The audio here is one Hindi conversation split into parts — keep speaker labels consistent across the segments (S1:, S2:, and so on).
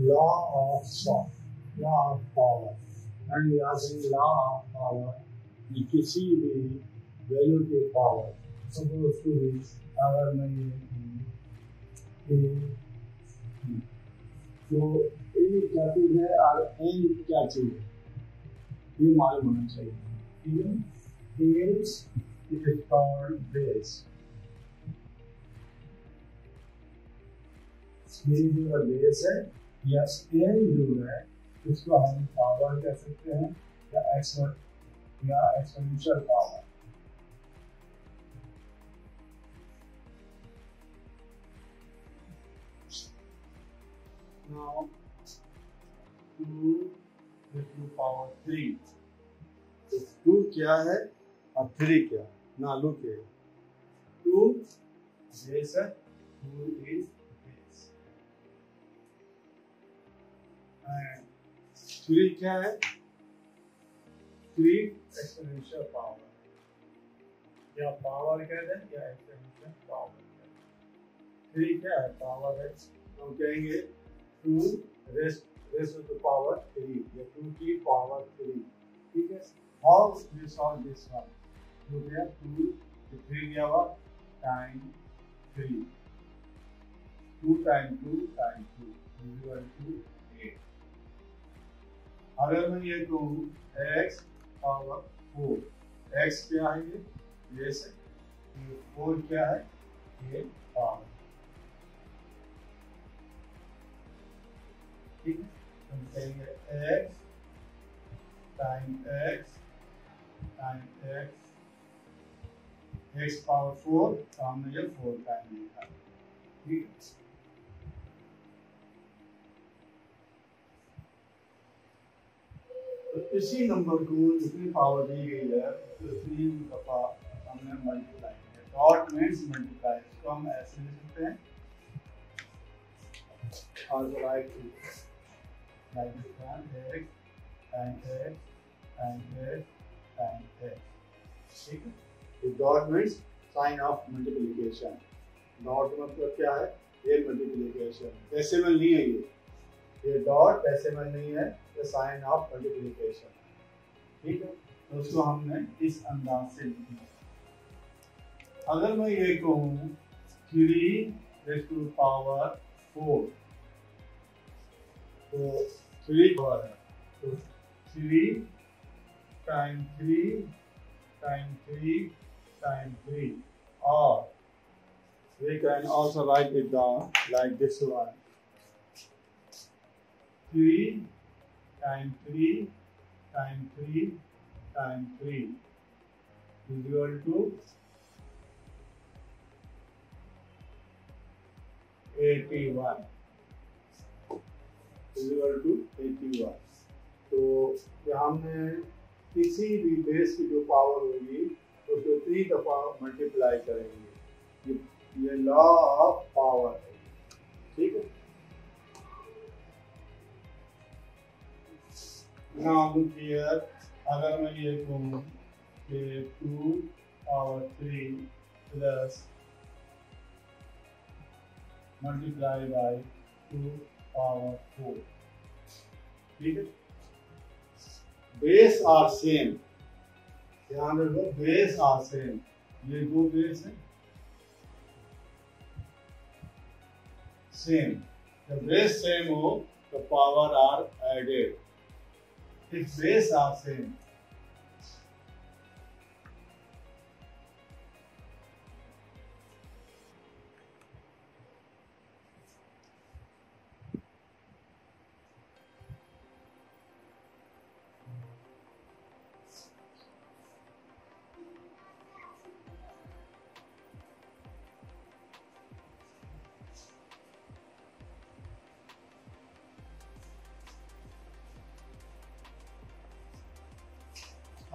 S1: law of power law of power and we are saying law of power कि किसी भी वैल्यू की पावर सपोज टू भी अगर मैं ये ए तो ए क्या चीज है और एन क्या चीज है ये मालूम होना चाहिए ठीक है Base it is called base. ये जो है बेस है, या एन जो है, उसको हम पावर कह सकते हैं, या एक्सपर्ट या exponential power now 2 to power 3 तो टू क्या है? और थ्री क्या ना लुक है टू बेस है टू इज़ थ्री क्या है? थ्री एक्सपोनेंशियल पावर या पावर कह दें या एक्सपोनेंशियल पावर थ्री क्या है? पावर है. हम कहेंगे two raise raise to power three या टू की पावर थ्री ठीक है? One so there 2 the 3 गया हुआ? Time 3 2 time 2 time 2 is equal to 8 अगर मैं ये कहूँ x पावर फोर x क्या है ये? ये से। ये 4 क्या है? ये पावर ठीक है? हम कहेंगे x time x time x x power four तो ये फोर टाइम लिखा। ठीक तो इसी नंबर को जितनी पावर दी गई है तो इतनी दफ़ा हमने मल्टीप्लाई किया। डॉट मीन्स मल्टीप्लाई इसको हम ऐसे लिख सकते हैं और like one x time x time x time x ठीक है? Dot means sign of multiplication dot मतलब क्या है? ये मल्टीप्लिकेशन डेसिमल नहीं है ये ये डॉट डेसिमल नहीं है, ये साइन ऑफ़ मल्टीप्लिकेशन ठीक है? तो उसको हमने इस अंदाज से लिखा अगर मैं ये कहूँ थ्री टू पावर फोर तो थ्री पावर है। तो three time three time three time three or we can also write it down like this one. 3 time 3 time 3 time 3 is equal to 81 is equal to 81 तो यहाँ हमने किसी भी बेस की जो पावर होगी, उसको थ्री दफ़ा मल्टीप्लाई करेंगे। ये लॉ ऑफ़ पावर है। ठीक है? अगर मैं ये कहूँ कि two power three plus multiply by two power four ठीक है? बेस आर सेम ध्यान रखो बेस आर सेम ये दो बेस है। सेम जब बेस सेम हो तो पावर आर एडेड इफ़ से आर सेम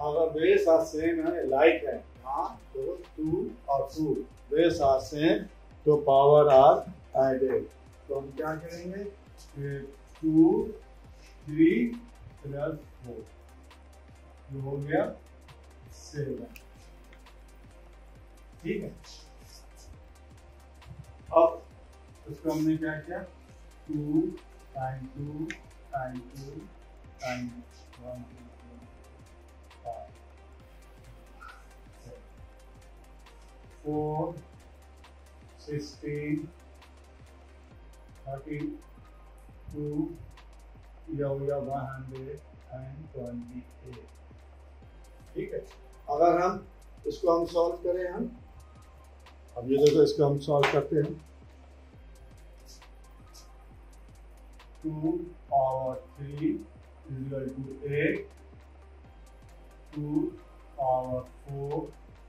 S1: अगर बेस आर सेम है लाइक है हाँ तो टू और टू बेस आर सेम तो पावर आर एडेड तो हम क्या करेंगे? टू थ्री प्लस फोर जो हो गया सेवन ठीक है? अब उसको हमने क्या किया? 2 times 2 times 2 times 1, 2, 4, 16, 32, या गया 128 ठीक है? अगर हम इसको हम सॉल्व करें हम? अब ये देखो इसको हम सॉल्व करते हैं। Two power three equal to eight two power four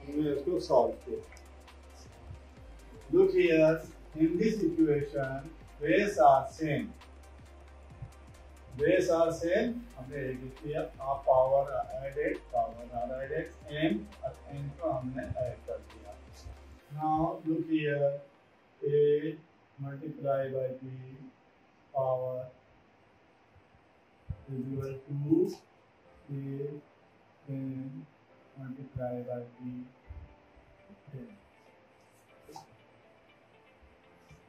S1: हमने इसको सॉल्व किया Look here, in this equation, rays are same. Rays are same. हमने एक किया आप power added power are added M N को हमने ऐड कर दिया Now look here, a multiply by b power is equal to a n multiply by b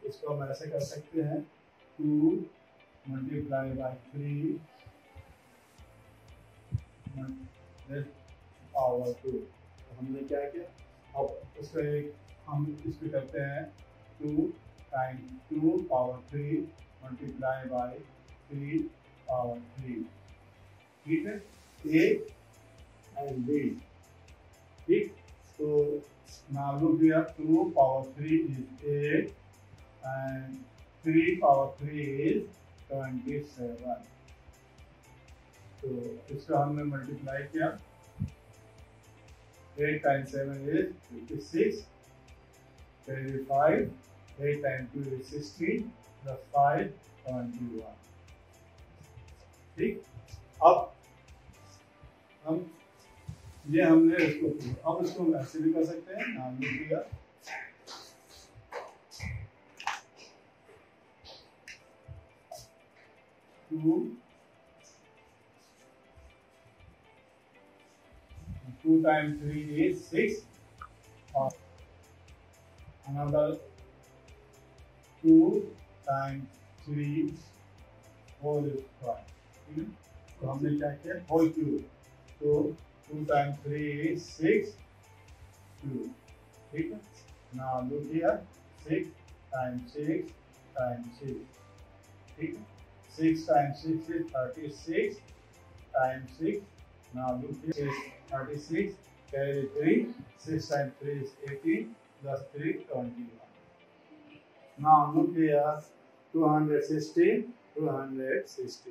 S1: इसको हम ऐसे कर सकते हैं two multiply by three power two तो हमने क्या किया? अब उसका एक हम इसको करते हैं two time two power three multiply by three power three ठीक है? ए एंड बी ठीक? तो मैं आप two power three is eight and three power three is twenty seven तो इसका हमने मल्टीप्लाई किया। Eight time seven is eighty six twenty five eight time two is sixteen plus five twenty one ठीक? अब ये हमने इसको अब इसको हम ऐसे भी कर सकते हैं, नाम लिख दिया। Two. Two time three is six और तो हमने क्या किया? होल क्यूब तो 2 times 3 is 6 2 ठीक है now look here 6 times 6 times 6 ठीक है 6 times 6 is 36 times 6 now look here is 36 carry 3 6 times 3 is 18 plus 3 21 now look here 216 216